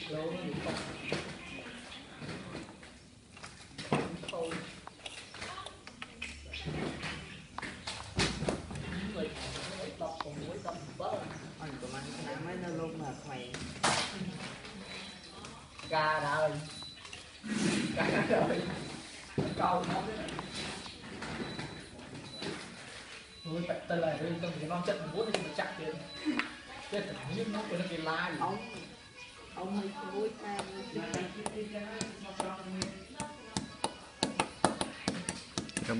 ca đời ca đời câu nó tôi phải tên là tôi cần phải non trận muốn thì mà chắc tiền chết thẳng nhưng nó còn là cái la gì không អស់មួយមួយតែ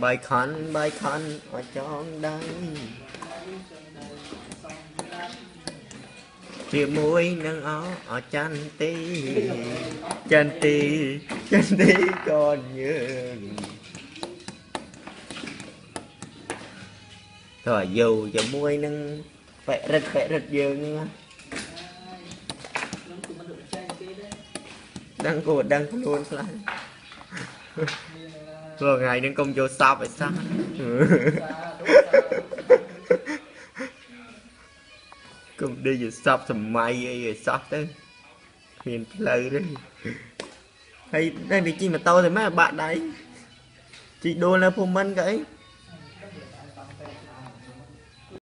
បាយខនបាយខនអត់ចង់ដឹងជាមួយនឹងអអចន្ទទីចន្ទទីចន្ទទីកូនយើងតើយោជាមួយនឹងបរិទ្ធបរិទ្ធយើងហ្នឹងណាដឹងគួរដឹងខ្លួនខ្លះព្រោះថ្ងៃនេះកុំយកសពឲ្យសោះកុំដេកយកសពសម័យអីឲ្យសោះទៅមានផ្លូវទេហើយនៅនេះជិះម៉ូតូទេម៉េចបាក់ដៃជិះដូលនៅភូមិមិនក៏អី